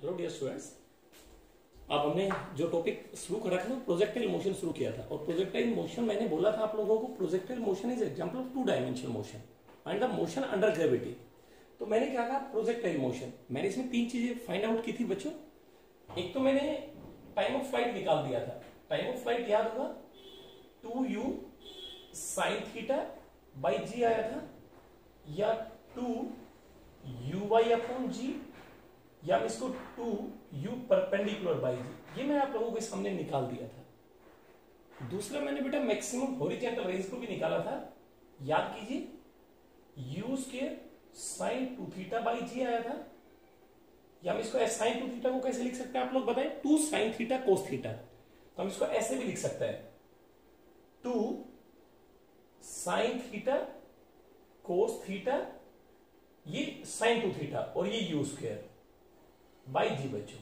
Hello dear students अब हमने जो टॉपिक शुरू करा था प्रोजेक्टाइल मोशन शुरू किया था। और प्रोजेक्टाइल मोशन मैंने बोला था आप लोगों को projectile motion is example of two dimensional motion and the motion under gravity तो मैंने क्या कहा? प्रोजेक्टाइल मोशन मैंने इसमें तीन चीज़ें फाइंड आउट की थी बच्चों। एक तो मैंने टाइम ऑफ़ फ़्लाइट निकाल दिया था। टाइम ऑफ़ फ़्लाइट याद होगा? Two u sine theta by g आया था या two u y upon g या इसको two u perpendicular by g. ये मैं आप लोगों के सामने निकाल दिया था। दूसरा मैंने बेटा मैक्सिमम होरिजेंटल रेंज को भी निकाला था। याद कीजिए u square sine two theta by g आया था। या हम इसको साइन टू थीटा को कैसे लिख सकते हैं आप लोग बताएँ? Two sine theta cos theta. तो हम इसको ऐसे भी लिख सकते हैं। Two sine theta cos theta, ये साइन टू थीटा और ये यू स्क्वेयर बाई जी बच्चों।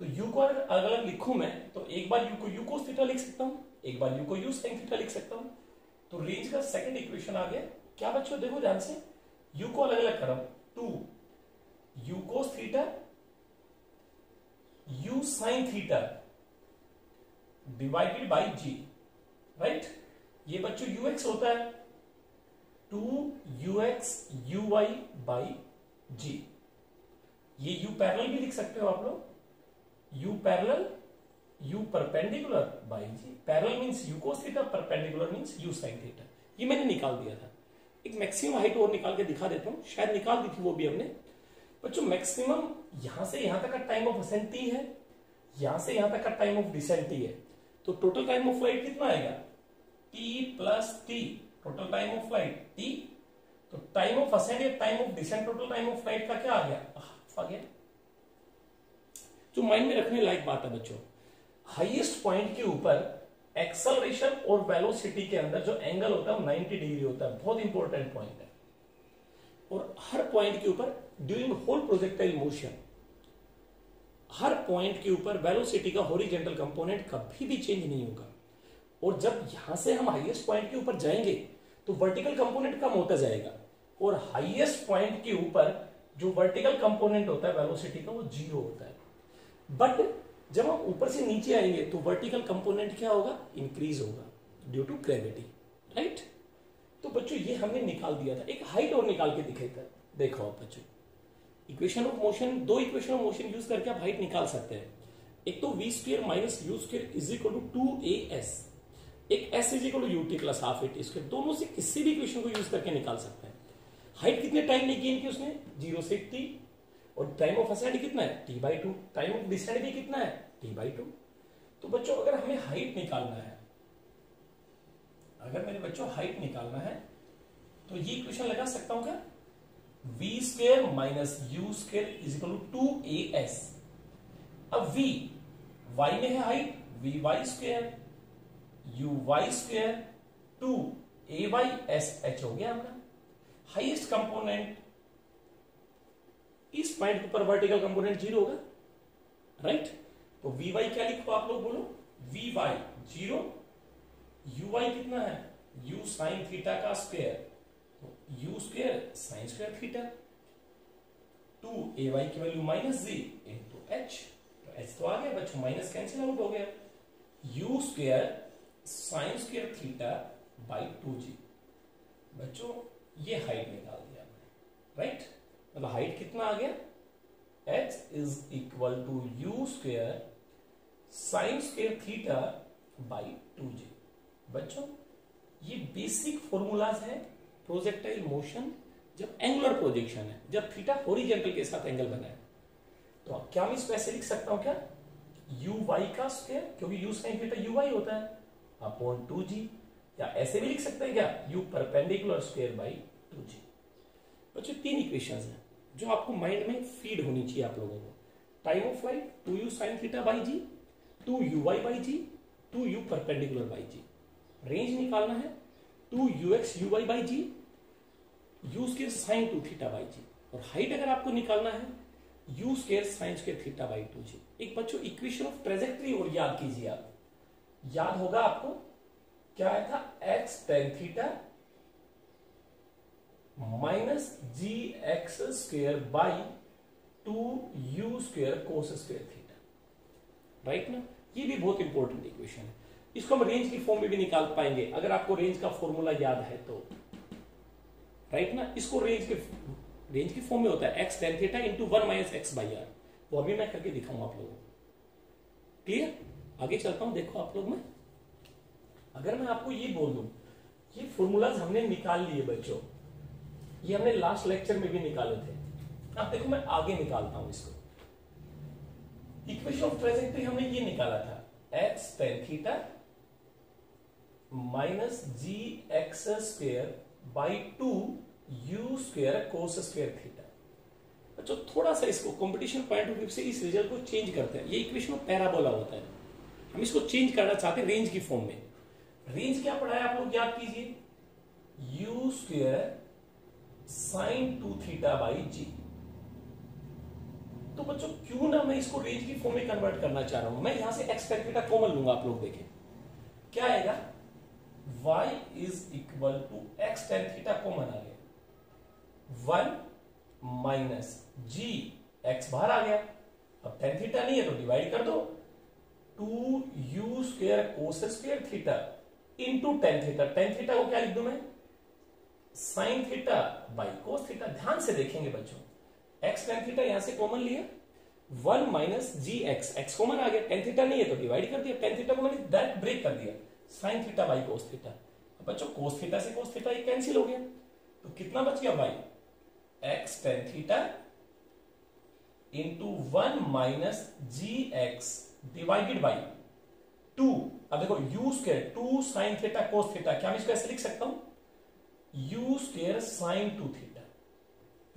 तो यू को अगर लिखू मैं तो एक बार यू को यू कोस थीटा लिख सकता हूँ, एक बार यू को यू साइन थीटा लिख सकता हूँ। तो रेंज का सेकंड इक्वेशन आ गया। क्या बच्चों, देखो ध्यान से। यू को अलग अलग करम to. U cos theta u sine theta divided by g right ये बच्चों यू एक्स होता है। Two u x u y by g ये यू पैरल भी लिख सकते हो आप लोग? U parallel u perpendicular by g parallel means u cos theta perpendicular means u sine theta ये मैंने निकाल दिया था। एक मैक्सिमम हाइट और निकाल के दिखा देता हूँ। शायद निकाल दी थी वो भी हमने। बच्चों मैक्सिमम यहाँ से यहाँ तक का टाइम ऑफ़ असेंट टी है, यहाँ से यहाँ तक का टाइम ऑफ़ डिसेंट टी है तो टोटल टाइम ऑफ़ फ़्लाइट कितना आएगा? T plus t total time of flight t तो टाइम ऑफ़ असेंट या time of descent total time of flight का क्या आ गया? आ गया जो माइंड में रखने लायक बात है बच्चों। हाईएस्ट पॉइंट के ऊपर एक्सलरेशन और वेलोसिटी के अंदर जो एंगल होता है 90 डिग्री होता है। बहुत इंपॉर्टेंट पॉइंट है। और हर पॉइंट के ऊपर ड्यूरिंग होल प्रोजेक्टाइल मोशन हर पॉइंट के ऊपर वेलोसिटी का होरिजेंटल कंपोनेंट कभी भी चेंज नहीं होगा। और जब यहाँ से हम हाईएस्ट पॉइंट के ऊपर जाएँगे तो वर्टिकल कंपोनेंट कम होता जाएगा। और हाईएस्ट पॉइंट के ऊपर जो वर्टिकल कंपोनेंट होता है वेलोसिटी का वो ज़ीरो होता है। बट जब हम ऊपर से नीचे आएँगे तो वर्टिकल कंपोनेंट क्या होगा? इंक्रीज होगा ड्यू टू ग्रेविटी राइट तो बच्चों, ये हमने निकाल दिया था। एक हाइट और निकाल के दिखाई था। देखो आप बच्चों इक्वेशन ऑफ़ मोशन दो इक्वेशन ऑफ़ मोशन यूज़ करके आप हाइट निकाल सकते हैं। एक तो v square minus u square is equal to two a s एक s is equal to u t plus half a square दोनों से किसी भी इक्वेशन को यूज़ करके निकाल सकते हैं। हाइट कितने टाइम में गेन की उसने? ज़ीरो से टी और टाइम ऑफ़ असेंड कितना है? T by two time of descend भी कितना है? टी बाई टू तो बच्चों, अगर हमें हाइट निकालना है, अगर मेरे बच्चों हाइट निकालना है तो ये इक्वेशन लगा सकता हूँ क्या? V square minus u square is equal to two a s अब वी वाई में है height v y square u y square two a y s h हो गया हमारा। हाईएस्ट कंपोनेंट इस पॉइंट के ऊपर वर्टिकल कंपोनेंट ज़ीरो होगा राइट तो वी वाई क्या लिखो आप लोग बोलो? V y zero u y कितना है? यू साइन थीटा का स्क्वेयर तो u square sine square theta two a y की value minus g into h तो एच तो आ गया बच्चों माइनस कैंसिल आउट हो गया। U square sine square theta by two g बच्चों ये हाइट निकाल दिया राइट मतलब हाइट कितना आ गया? H is equal to u square sine square theta by two g बच्चों, ये बेसिक फॉर्मूलाज है प्रोजेक्टाइल मोशन जब एंगुलर प्रोजेक्शन है, जब थीटा होरिजेंटल के साथ एंगल बना है तो क्या मैं इसको ऐसे लिख सकता हूँ क्या? यू वाई का स्क्वेयर क्योंकि u sine theta u y होता है। अपॉन टू जी या ऐसे भी लिख सकते हैं क्या? U perpendicular square by two g बच्चों, तीन इक्वेशंस हैं, जो आपको माइंड में फ़ीड होनी चाहिए आप लोगों को। Time of flight two u sine theta by g two u y by g two u perpendicular by g range निकालना है two u x u y by g u square sine two theta by g और height अगर आपको निकालना है u square sine square theta by two g एक बच्चों equation of trajectory और याद कीजिए आप। याद होगा आपको क्या आया था? X tan theta minus g x square by two u square cos square theta right ना? ये भी बहुत इंपॉर्टेंट इक्वेशन है। इसको हम रेंज की फॉर्म में भी निकाल पाएँगे। अगर आपको रेंज का फॉर्मूला याद है तो। राइट ना? इसको रेंज के रेंज की फॉर्म में होता है। X tan theta into one minus x by R वो अभी मैं करके दिखाऊँगा आप लोगों को। क्लियर आगे चलता हूँ, देखो आप लोग में। अगर मैं आपको ये बोल दू, ये फॉर्मूलाज हमने निकाल लिए बच्चों। ये हमने लास्ट लेक्चर में भी निकाले थे। अब देखो मैं आगे निकालता हूँ इसको। इक्वेशन ऑफ़ ट्रेजेक्टरी हमने ये निकाला था। X tan theta minus g x square by two u square cos square theta बच्चों, थोड़ा सा इसको कंपटीशन पॉइंट ऑफ़ व्यू से इस रिज़ल्ट को चेंज करते हैं। ये इक्वेशन ऑफ़ पैराबोला होता है। हम इसको चेंज करना चाहते हैं रेंज की फॉर्म में। रेंज क्या पढ़ा है आप लोग? याद कीजिए। U square sine two theta by g तो बच्चों, क्यों ना मैं इसको रेंज की फॉर्म में कन्वर्ट करना चाह रहा हूँ? मैं यहाँ से एक्स थीटा कॉमन लूँगा आप लोग देखें। क्या आएगा? Y is equal to x tan theta common आ गया। वन माइनस जी एक्स बाहर आ गया। अब टेन थीटा नहीं है तो डिवाइड कर दो। Two u square cos square theta into tan theta tan theta को क्या लिख दू मैं? Sine theta by cos theta ध्यान से देखेंगे बच्चों। एक्स टेन थीटा यहाँ से कॉमन लिया। One minus g x x common आ गया। टेन थीटा नहीं है तो डिवाइड कर दिया। टेन थीटा को मैंने डायरेक्ट ब्रेक कर दिया। Sine theta by cos theta बच्चों कोस थीटा से कोस थीटा ये कैंसिल हो गया। तो कितना बच गया भाई? X tan theta into one minus g x divided by two अब देखो u square two sine theta cos theta क्या मैं इसको ऐसे लिख सकता हूँ? U square sine two theta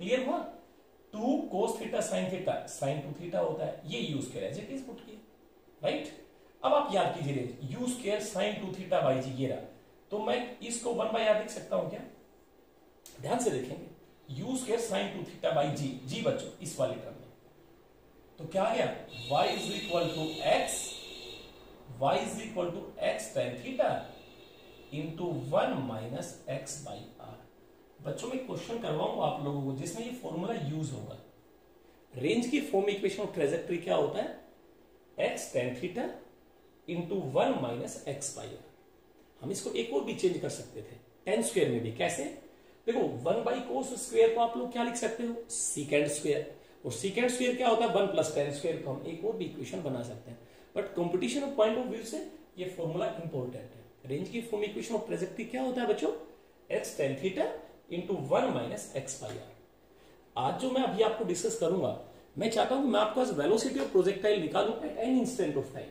clear हुआ? Two cos theta sine theta sine two theta होता है। ये u square as it is put right अब आप याद कीजिए u square sine two theta by g ये रहा। तो मैं इसको वन बाई आर लिख सकता हूँ क्या? ध्यान से देखेंगे। U square sine two theta by g जी बच्चों, इस वाले टर्म में। तो क्या आ गया? Y is equal to x y is equal to x tan theta into one minus x by R बच्चों, में क्वेश्चन करवाऊँगा आप लोगों को, जिसमें ये फॉर्मूला यूज़ होगा। रेंज की फॉर्म इक्वेशन ऑफ़ ट्रेजेक्ट्री क्या होता है? X tan theta into one minus x by R हम इसको एक और भी चेंज कर सकते थे टेन स्क्वेयर में भी। कैसे? देखो वन बाई कोस स्क्वेयर को आप लोग क्या लिख सकते हो? सीकेंड स्क्वेयर और सीकेंड स्क्वेयर क्या होता है? वन प्लस टेन स्क्वेयर को हम एक और भी इक्वेशन बना सकते हैं। But competition of point of view से ये फॉर्मूला इंपॉर्टेंट है। रेंज की फॉर्म इक्वेशन ऑफ़ प्रेजेक्टी क्या होता है बच्चों? X tan theta into one minus x by R आज जो मैं अभी आपको डिस्कस करूँगा, मैं चाहता हूँ मैं आपको वेलोसिटी ऑफ़ प्रोजेक्टाइल निकालू at any instant of time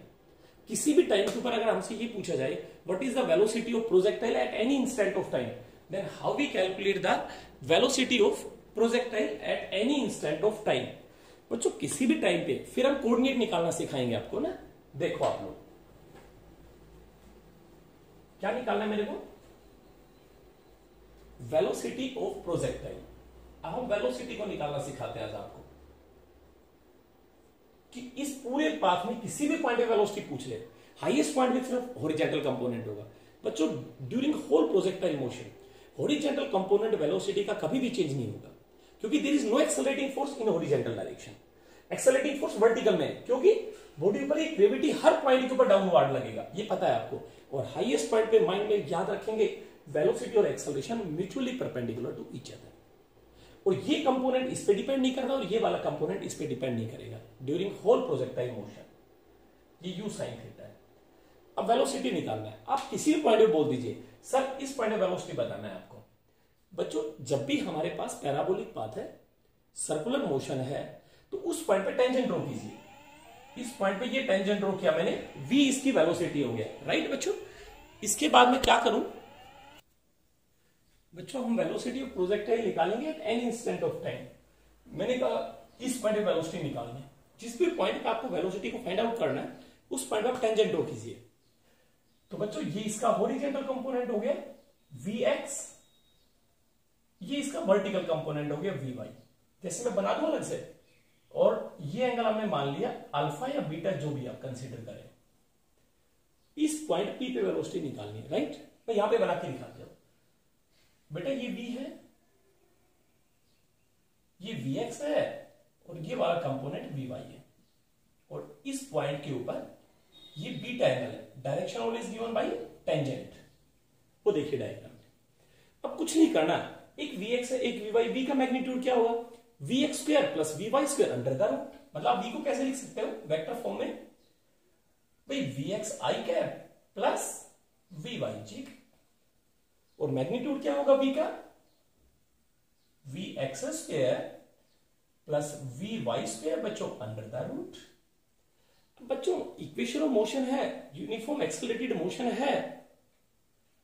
किसी भी टाइम के ऊपर अगर हमसे ये पूछा जाए what is the velocity of projectile at any instant of time then how we calculate the velocity of projectile at any instant of time बच्चों, किसी भी टाइम पे फिर हम कोऑर्डिनेट निकालना सिखाएँगे आपको ना। देखो आप लोग। क्या निकालना है मेरे को? वेलोसिटी ऑफ़ प्रोजेक्टाइल अब हम वेलोसिटी को निकालना सिखाते हैं आज आपको। कि इस पूरे पाथ में किसी भी पॉइंट पे वेलोसिटी पूछ ले। हाईएस्ट पॉइंट में सिर्फ़ हॉरिजेंटल कंपोनेंट होगा। बच्चों during whole projectile motion horizontal component velocity का कभी भी चेंज नहीं होगा। क्योंकि there is no accelerating force in horizontal direction accelerating force vertical में क्योंकि बॉडी पर एक ग्रेविटी हर पॉइंट के ऊपर डाउनवर्ड लगेगा, ये पता है आपको। और हाईएस्ट पॉइंट पे माइंड में याद रखेंगे वेलोसिटी और acceleration mutually perpendicular to each other और ये कंपोनेंट इस पे डिपेंड नहीं करता और ये वाला कंपोनेंट इस पे डिपेंड नहीं करेगा। ड्यूरिंग होल प्रोजेक्टाइल मोशन ये यू साइन थीटा है। अब वेलोसिटी निकालना है। आप किसी भी पॉइंट पे बोल दीजिए, सर, इस पॉइंट पे वेलोसिटी बताना है आपको। बच्चों, जब भी हमारे पास पैराबोलिक पाथ है सर्कुलर मोशन है तो उस पॉइंट पे टेंजेंट ड्रॉ कीजिए। इस पॉइंट पे ये टेंजेंट ड्रॉ किया मैंने, v इसकी वेलोसिटी हो गया राइट बच्चों? इसके बाद में क्या करूँ? बच्चों, हम वेलोसिटी ऑफ़ प्रोजेक्टाइल निकालेंगे at any instant of time मैंने कहा, इस पॉइंट पे वेलोसिटी निकालनी है। जिस भी पॉइंट पे आपको वेलोसिटी को फाइंड आउट करना है, उस पॉइंट पे टेंजेंट ड्रॉ कीजिए। तो बच्चों, ये इसका हॉरिजेंटल कंपोनेंट हो गया एक्स ये इसका वर्टिकल कंपोनेंट हो गया वाई जैसे मैं बना दू अलग से, और ये एंगल हमने मान लिया अल्फ़ा या बीटा जो भी आप कंसीडर करें। इस पॉइंट पी पे वेलोसिटी निकालनी है राइट मैं यहाँ पे बना के दिखाता हूँ बेटा, ये v है, ये vx है, और ये वाला कंपोनेंट वी वाई है। और इस पॉइंट के ऊपर ये बीटा एंगल है। Direction always given by tangent वो देखिए डायग्राम अब कुछ नहीं करना। एक वी एक्स है, एक वी वाई वी का मैग्नीट्यूड क्या होगा? V x square plus v y square under the root मतलब आप वी को कैसे लिख सकते हो? वेक्टर फॉर्म में? भाई v x i cap plus v y j और मैग्नीट्यूड क्या होगा वी का? V x square plus v y square बच्चों अंडर द रूट बच्चों इक्वेशन ऑफ़ मोशन है यूनिफॉर्म एक्सलेटेड मोशन है।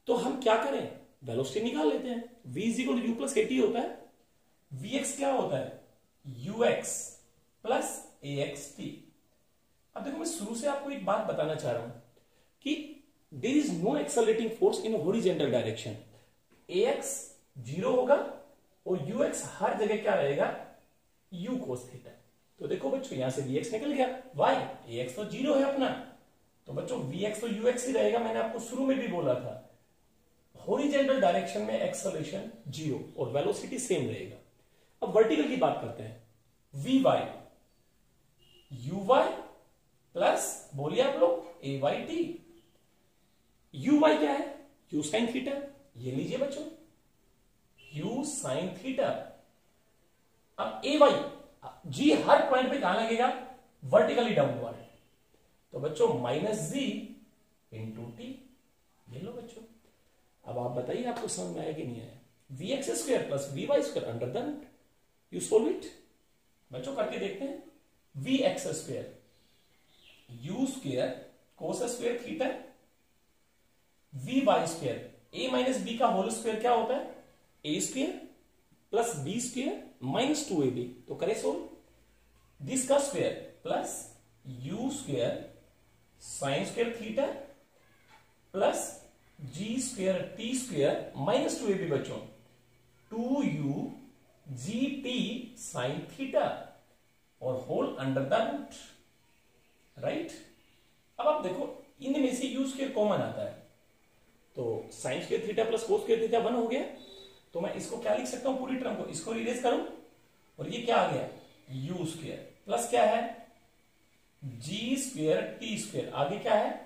तो हम क्या करें? वेलोसिटी निकाल लेते हैं। V is equal u plus at होता है। एक्स क्या होता है? एक्स प्लस टी अब देखो, मैं शुरू से आपको एक बात बताना चाह रहा हूँ कि there is no accelerating force in horizontal direction x zero होगा और एक्स हर जगह क्या रहेगा? यू कोस थीटा तो देखो बच्चों, यहाँ से एक्स निकल गया। ए एक्स तो ज़ीरो है अपना। तो बच्चों एक्स तो एक्स ही रहेगा, मैंने आपको शुरू में भी बोला था। होरिजेंटल डायरेक्शन में एक्सलेशन ज़ीरो और वेलोसिटी सेम रहेगा। अब वर्टिकल की बात करते हैं। V y u y plus बोलिए आप लोग a y t u y क्या है? यू साइन थीटा ये लीजिए बच्चों। यू साइन थीटा अब ए वाई जी हर पॉइंट पे कहाँ लगेगा? वर्टिकली डाउनवर्ड तो बच्चों माइनस जी इंटू टी ये लो बच्चों। अब आप बताइए, आपको समझ में आया कि नहीं आया? V x square plus v y square under the root u solve it बच्चों, करके देखते हैं। V x square u square cos square theta v y square a minus b का होल स्क्वेयर क्या होता है? A square plus b square minus two a b तो करे सोल्व दिस का square plus u square sine square theta plus g square t square minus two a b बच्चों. Two u g t sine theta और whole under the root right अब आप देखो इनमें से यू स्क्वायर कॉमन आता है। तो sine square theta plus cos square theta one हो गया। तो मैं इसको क्या लिख सकता हूँ? पूरी टर्म को इसको रिलेज करूँ? और ये क्या आ गया? यू स्क्वेयर प्लस क्या है? जी स्क्वेयर टी स्क्वेयर आगे क्या है?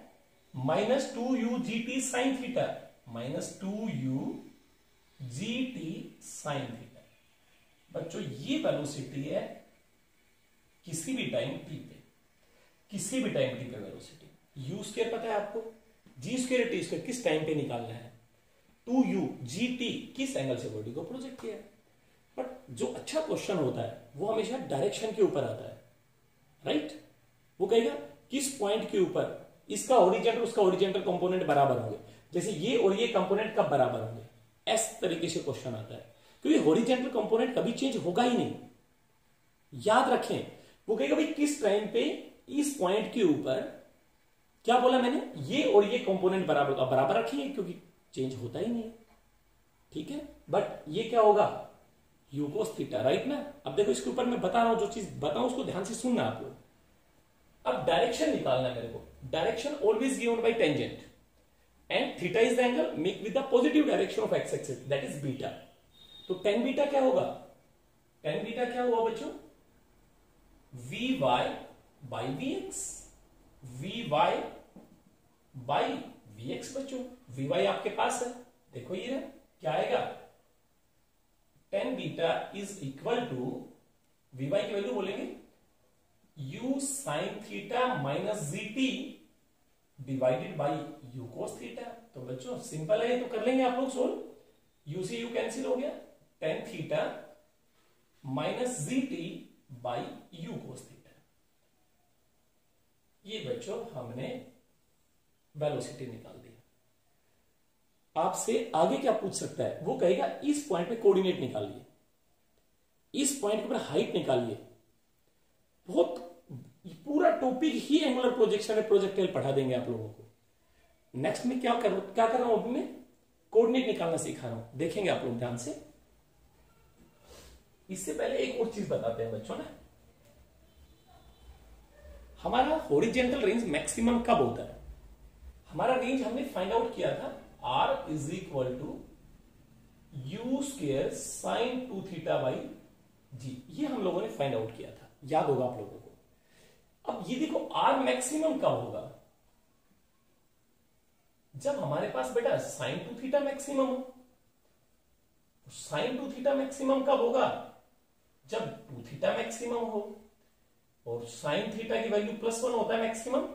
Minus two u g t sine theta minus two u g t sine theta बच्चों ये वेलोसिटी है, किसी भी टाइम टी पे, किसी भी टाइम टी पे वेलोसिटी यू स्क्वेयर पता है आपको? जी स्क्वेयर टी स्क्वेयर किस टाइम पे निकालना है? टू यू जी टी किस एंगल से बॉडी को प्रोजेक्ट किया है? बट जो अच्छा क्वेश्चन होता है, वो हमेशा डायरेक्शन के ऊपर आता है। राइट वो कहेगा, किस पॉइंट के ऊपर? इसका ओरिजेंटल उसका ओरिजेंटल कंपोनेंट बराबर होंगे। जैसे ये और ये कंपोनेंट कब बराबर होंगे? एस तरीके से क्वेश्चन आता है। क्योंकि होरिजेंटल कंपोनेंट कभी चेंज होगा ही नहीं। याद रखें, वो कहेगा, भाई, किस टाइम पे, इस पॉइंट के ऊपर, क्या बोला मैंने? ये और ये कंपोनेंट बराबर बराबर रखेंगे, क्योंकि चेंज होता ही नहीं ठीक है? बट ये क्या होगा? यूकोस थीटा राइट ना? अब देखो, इसके ऊपर मैं बता रहा हूँ, जो चीज़ बताऊँ, उसको ध्यान से सुनना आप लोग। अब डायरेक्शन निकालना मेरे को। Direction always given by tangent and theta is the angle make with the positive direction of x axis that is beta तो टेन बीटा क्या होगा? टेन बीटा क्या हुआ बच्चों? V y by v x v y by v x बच्चों v y आपके पास है। देखो ये है क्या आएगा? Tan beta is equal to v y की वैल्यू बोलेंगे u sine theta minus g t divided by u cos theta तो बच्चों सिंपल है तो कर लेंगे आप लोग solve you see u cancel हो गया। Tan theta minus g t by u cos theta ये बच्चों हमने वेलोसिटी निकाल दी आपसे आगे क्या पूछ सकता है? वो कहेगा, इस पॉइंट पे कोऑर्डिनेट निकालिए। इस पॉइंट के ऊपर हाइट निकालिए। बहुत, पूरा टॉपिक ही एंगुलर प्रोजेक्शन में प्रोजेक्टाइल पढ़ा देंगे आप लोगों को। नेक्स्ट में क्या कर क्या कर रहा हूँ अभी मैं? कोऑर्डिनेट निकालना सिखा रहा हूँ। देखेंगे आप लोग ध्यान से। इससे पहले एक और चीज़ बताते हैं बच्चों ना। हमारा होरिजेंटल रेंज मैक्सिमम कब होता है? हमारा रेंज हमने फाइंड आउट किया था R is equal to u square sine two theta by g ये हम लोगों ने फाइंड आउट किया था। याद होगा आप लोगों को। अब ये देखो आर मैक्सिमम कब होगा? जब हमारे पास बेटा साइन टू थीटा मैक्सिमम हो। साइन टू थीटा मैक्सिमम कब होगा? जब टू थीटा मैक्सिमम हो और साइन थीटा की वैल्यू प्लस वन होता है मैक्सिमम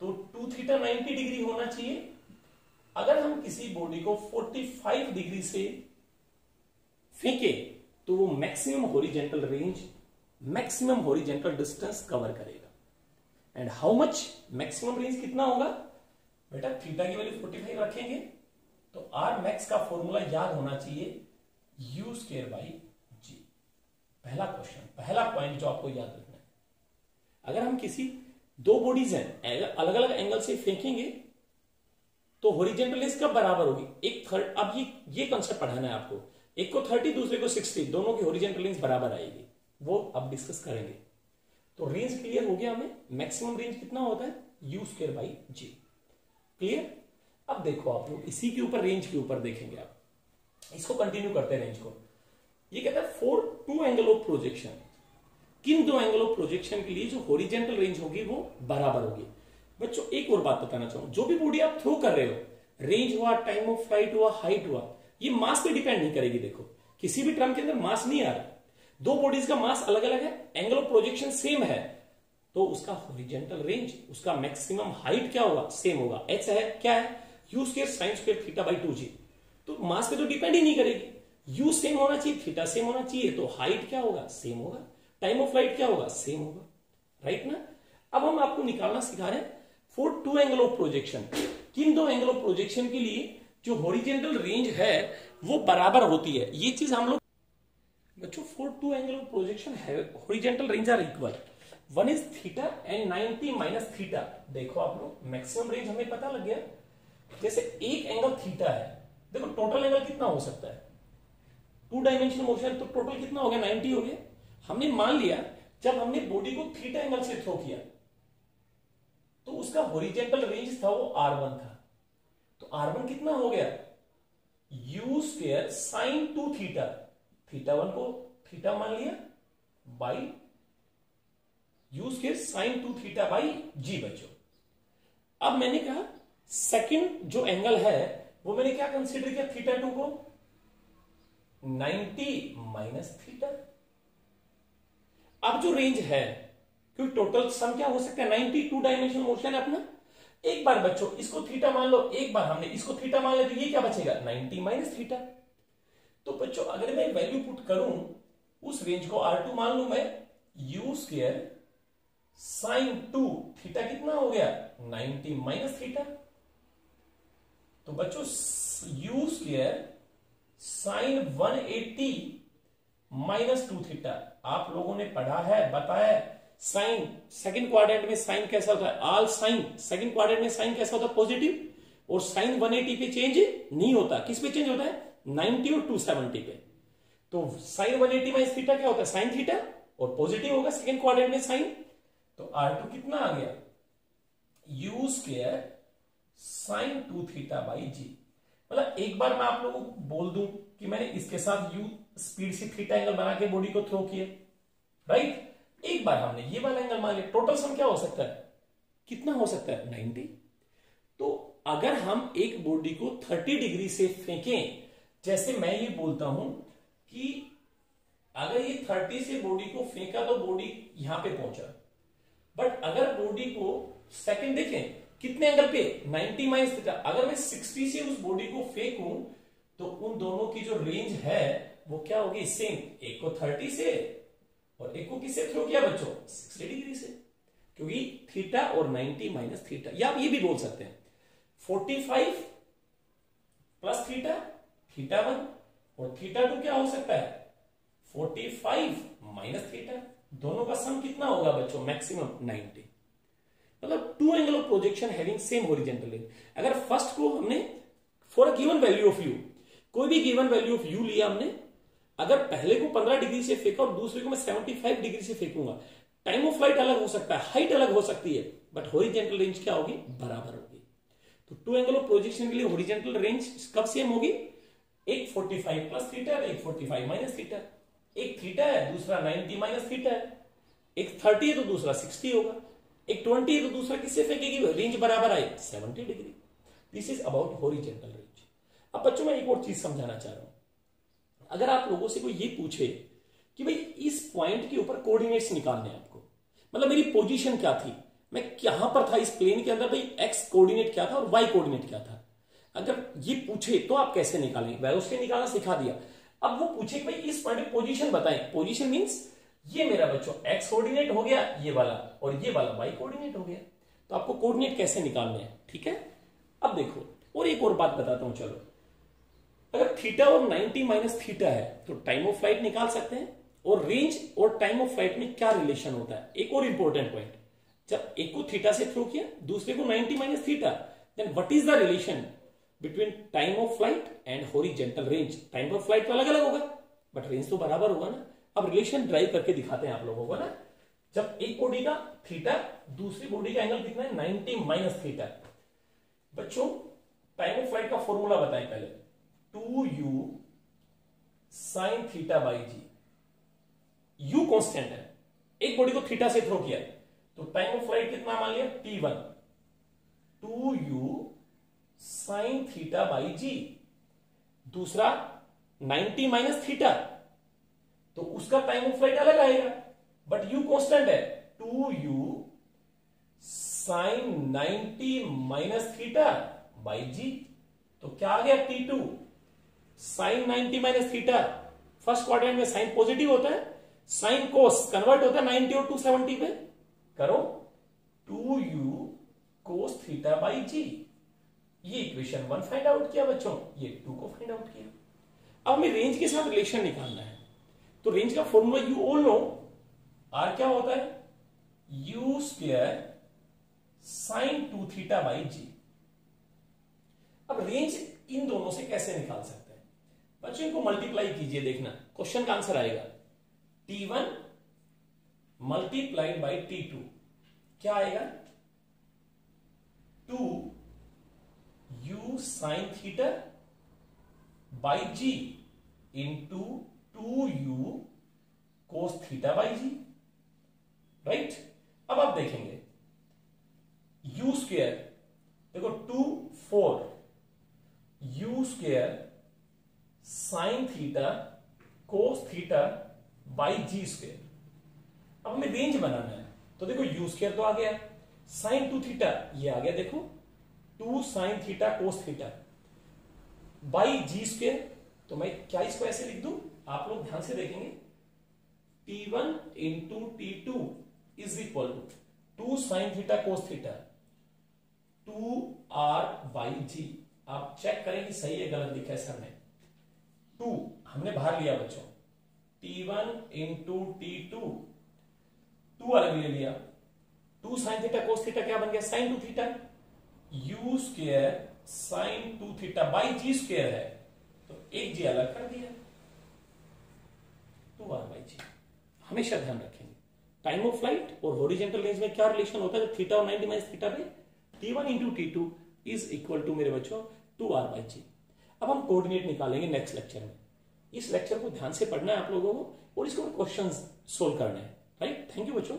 तो टू थीटा नाइनटी डिग्री होना चाहिए। अगर हम किसी बॉडी को 45 डिग्री से फेंके तो वो maximum horizontal range, maximum horizontal distance cover करेगा। And how much maximum range कितना होगा? बेटा, थीटा की वैल्यू 45 रखेंगे तो आर मैक्स का फॉर्मूला याद होना चाहिए यू स्केयर बाई पहला क्वेश्चन पहला पॉइंट जो आपको याद रखना है। अगर हम किसी दो बॉडीज हैं अलग अलग एंगल से फेंकेंगे तो होरिजेंटल रेंज कब बराबर होगी? एक थर्ड अब ये ये कॉन्सेप्ट पढ़ाना है आपको। एक को थर्टी दूसरे को सिक्सटी दोनों की होरिजेंटल रेंज बराबर आएगी। वो अब डिस्कस करेंगे। तो रेंज क्लियर हो गया हमें। मैक्सिमम रेंज कितना होता है? U square by g clear अब देखो आप लोग, इसी के ऊपर रेंज के ऊपर देखेंगे आप। इसको कंटिन्यू करते हैं रेंज को। ये कहता है for two angle of projection किन दो एंगल ऑफ़ प्रोजेक्शन के लिए जो होरिजेंटल रेंज होगी वो बराबर होगी? बच्चों, एक और बात बताना चाहूँ। जो भी बॉडी आप थ्रो कर रहे हो रेंज हुआ टाइम ऑफ़ फ़्लाइट हुआ हाइट हुआ, ये मास पे डिपेंड नहीं करेगी, देखो। किसी भी टर्म के अंदर मास नहीं आ रहा। दो बॉडीज का मास अलग अलग है एंगल ऑफ़ प्रोजेक्शन सेम है। तो उसका होरिजेंटल रेंज उसका मैक्सिमम हाइट क्या होगा? सेम होगा। एच है, क्या है? U square sine square theta by two g तो मास पे तो डिपेंड ही नहीं करेगी। यू सेम होना चाहिए थीटा सेम होना चाहिए तो हाइट क्या होगा? सेम होगा। टाइम ऑफ़ फ़्लाइट क्या होगा? सेम होगा। राइट ना? अब हम आपको निकालना सिखा रहे हैं for two angle of projection किन दो एंगल ऑफ़ प्रोजेक्शन के लिए जो होरिजेंटल रेंज है, वो बराबर होती है? ये चीज़ हम लोग बच्चों for two angle of projection है horizontal range R equal one is theta and 90 minus theta देखो आप लोग मैक्सिमम रेंज हमें पता लग गया। जैसे एक एंगल थीटा है, देखो टोटल एंगल कितना हो सकता है? टू डायमेंशनल मोशन तो टोटल कितना हो गया? 90 हो गया। हमने मान लिया, जब हमने बॉडी को थीटा एंगल से थ्रो किया तो उसका होरिजेंटल रेंज था वो आर वन था। तो आर वन कितना हो गया? U square sine two theta theta one को थीटा मान लिया by u square sine two theta by g बचो अब मैंने कहा सेकंड जो एंगल है, वो मैंने क्या कंसीडर किया? थीटा टू को? 90 माइनस थीटा। अब जो रेंज है, क्योंकि टोटल सम क्या हो सकता है? 92 टू डायमेंशनल मोशन है अपना। एक बार बच्चों, इसको थीटा मान लो, एक बार हमने इसको थीटा मान लिया तो ये क्या बचेगा? 90 माइनस थीटा। तो बच्चों, अगर मैं वैल्यू पुट करूँ, उस रेंज को आर टू मान लू मैं u square sine two theta कितना हो गया? 90 माइनस थीटा। तो बच्चों u square sine 180 minus two theta आप लोगों ने पढ़ा है, बताया साइन सेकंड क्वाड्रेंट में साइन कैसा होता है? ऑल साइन सेकंड क्वाड्रेंट में साइन कैसा होता है? पॉजिटिव और साइन 180 पे चेंज नहीं होता। किस पे चेंज होता है? 90 और 270 पे। तो साइन 180 माइनस थीटा क्या होता है? साइन थीटा और पॉजिटिव होगा सेकंड क्वाड्रेंट में साइन तो आर टू कितना आ गया? U square sine two theta by g मतलब एक बार मैं आप लोगों को बोल दूँ कि मैंने इसके साथ यू स्पीड से थीटा एंगल बना के बॉडी को थ्रो किया। राइट एक बार हमने ये वाला एंगल मान लिया। टोटल सम क्या हो सकता है? कितना हो सकता है? 90 तो अगर हम एक बॉडी को 30 डिग्री से फेंकें, जैसे मैं ये बोलता हूँ कि अगर ये 30 से बॉडी को फेंका तो बॉडी यहाँ पे पहुँचा। बट अगर बॉडी को सेकंड देखें कितने एंगल पे? 90 माइनस थीटा अगर मैं 60 से उस बॉडी को फेंकूं तो उन दोनों की जो रेंज है, वो क्या होगी? सेम एक को 30 से और एक को किससे थ्रो किया बच्चों? 60 डिग्री से। क्योंकि थीटा और 90 माइनस थीटा या आप ये भी बोल सकते हैं। 45 प्लस थीटा थीटा वन और थीटा टू क्या हो सकता है? 45 माइनस थीटा दोनों का सम कितना होगा बच्चों? मैक्सिमम 90 मतलब two angle of projection having same horizontal length अगर फ़र्स्ट को हमने for a given value of u कोई भी गिवन वैल्यू ऑफ़ यू लिया हमने, अगर पहले को 15 डिग्री से फेंका और दूसरे को मैं 75 डिग्री से फेंकूँगा टाइम ऑफ़ फ़्लाइट अलग हो सकता है हाइट अलग हो सकती है बट होरिजेंटल रेंज क्या होगी? बराबर होगी। तो टू एंगल ऑफ़ प्रोजेक्शन के लिए होरिजेंटल रेंज कब सेम होगी? एक 45 प्लस थीटा एक 45 माइनस थीटा एक थीटा है, दूसरा 90 माइनस थीटा है। एक थर्टी है तो दूसरा सिक्सटी होगा। एक ट्वेंटी है तो दूसरा किससे फेंकेगी? रेंज बराबर आए। Seventy degree. This is about horizontal range अब बच्चों, मैं एक और चीज़ समझाना चाह रहा हूँ। अगर आप लोगों से कोई ये पूछे कि भाई, इस पॉइंट के ऊपर कोऑर्डिनेट्स निकालने आपको मतलब मेरी पोजीशन क्या थी? मैं कहाँ पर था, इस प्लेन के अंदर, भाई एक्स कोऑर्डिनेट क्या था और वाई कोऑर्डिनेट क्या था? अगर ये पूछे तो आप कैसे निकालेंगे वेलोसिटी निकालना सिखा दिया। अब वो पूछे कि भाई, इस पॉइंट पोजीशन बताएँ। पोजीशन मींस ये मेरा बच्चों एक्स कोऑर्डिनेट हो गया, ये वाला, और ये वाला वाई कोऑर्डिनेट हो गया। तो आपको कोऑर्डिनेट कैसे निकालने हैं, ठीक है? अब देखो, और एक और बात बताता हूँ, चलो। अगर थीटा और 90 माइनस थीटा है तो टाइम ऑफ़ फ़्लाइट निकाल सकते हैं, और रेंज और टाइम ऑफ़ फ़्लाइट में क्या रिलेशन होता है? एक और इंपॉर्टेंट पॉइंट जब एक को थीटा से थ्रो किया, दूसरे को 90 minus theta then what is the relation between time of flight and horizontal range time of flight तो अलग अलग होगा बट रेंज तो बराबर होगा ना। अब रिलेशन ड्राइव करके दिखाते हैं आप लोगों को ना। जब एक बॉडी का थीटा दूसरी बॉडी का एंगल कितना है 90 माइनस थीटा बच्चों टाइम ऑफ़ फ़्लाइट का फॉर्मूला बताएँ पहले। Two u sine theta by g u constant है। एक बॉडी को थीटा से थ्रो किया। तो टाइम ऑफ़ फ़्लाइट कितना मान लिया? T one two u sine theta by g दूसरा 90 माइनस थीटा तो उसका टाइम ऑफ़ फ़्लाइट अलग आएगा। बट यू कॉन्स्टेंट है। Two u sine 90 minus theta by g तो क्या आ गया? T two sine 90 minus theta first quadrant में साइन पॉजिटिव होता है। साइन कोस कन्वर्ट होता है 90 और 270 पे। करो। Two u cos theta by g ये इक्वेशन वन फाइंड आउट किया बच्चों। ये टू को फाइंड आउट किया। अब हमें रेंज के साथ रिलेशन निकालना है। तो रेंज का formula you all know R क्या होता है? U square sine two theta by g अब रेंज इन दोनों से कैसे निकाल सकते हैं? बच्चों, इनको मल्टीप्लाई कीजिए देखना। क्वेश्चन का आंसर आएगा। T one multiplied by t two क्या आएगा? Two u sine theta by g in two u cos theta by g, right? अब आप देखेंगे। यू स्क्वेयर, देखो, two four, u square sine theta cos theta by g square. अब हमें range बनाना है। तो देखो, यू स्क्वेयर तो आ गया, साइन टू थीटा ये आ गया, देखो, two sine theta cos theta. By g square तो मैं क्या इसको ऐसे लिख दू? आप लोग ध्यान से देखेंगे t one into t two is equal to two sine theta cos theta two R by g आप चेक करें कि सही है, गलत लिखा है सर ने टू हमने बाहर लिया बच्चों। T one into t two two अलग ले लिया। Two sine theta cos theta क्या बन गया? Sine two theta u square sine two theta by g square है। तो एक जी अलग कर दिया। टू आर बाई जी हमेशा ध्यान रखेंगे। टाइम ऑफ़ फ़्लाइट और होरिजेंटल रेंज में क्या रिलेशन होता है? थीटा और नाइनटी माइनस थीटा पे t one into t two is equal to मेरे बच्चों टू आर बाई जी अब हम कोऑर्डिनेट निकालेंगे नेक्स्ट लेक्चर में। इस लेक्चर को ध्यान से पढ़ना है आप लोगों को और इसको क्वेश्चन सोल्व करना है। राइट थैंक यू बच्चों।